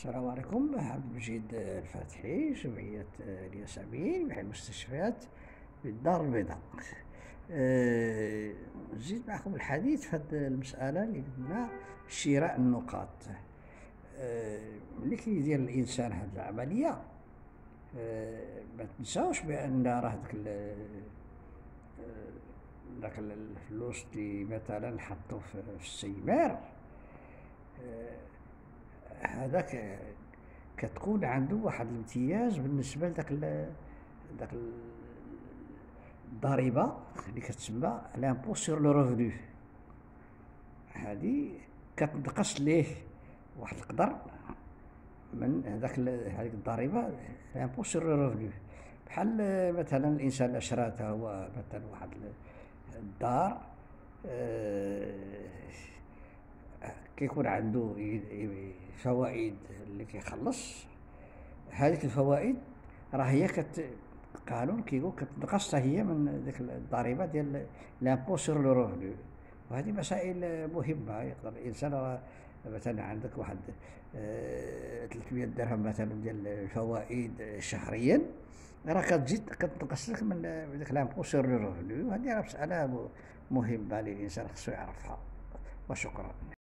السلام عليكم. عبد المجيد الفاتحي جمعية الياس أمين بحي المستشفيات بالدار البيضاء. أه زيد معكم الحديث في هذه المسألة اللي قلنا شراء النقاط. ملي كيدير الإنسان هذه العملية ما تنساوش بأن راه داك داك الفلوس اللي مثلا حطوا في السيمار هذاك كتكون عنده واحد الامتياز بالنسبة لذاك داك الضريبة اللي كتسمى l'impôt sur le revenu هادي كتنقص ليه واحد القدر من هذاك هذيك الضريبة l'impôt sur le revenu بحال مثلا الإنسان شرا هو مثلا واحد الدار أه كيكون عنده فوائد اللي كيخلص. هذيك الفوائد راه هي كت القانون كيقول كتنقص هي من ديك الضريبة ديال l'impôt sur le revenu وهذه مسائل مهمة. يقدر الإنسان راه مثلا عندك واحد 300 درهم مثلا ديال الفوائد شهريا راه كتزيد كتنقص لك من ديك l'impôt sur le revenu هذه راه مسألة مهمة للإنسان خصو يعرفها. وشكرا.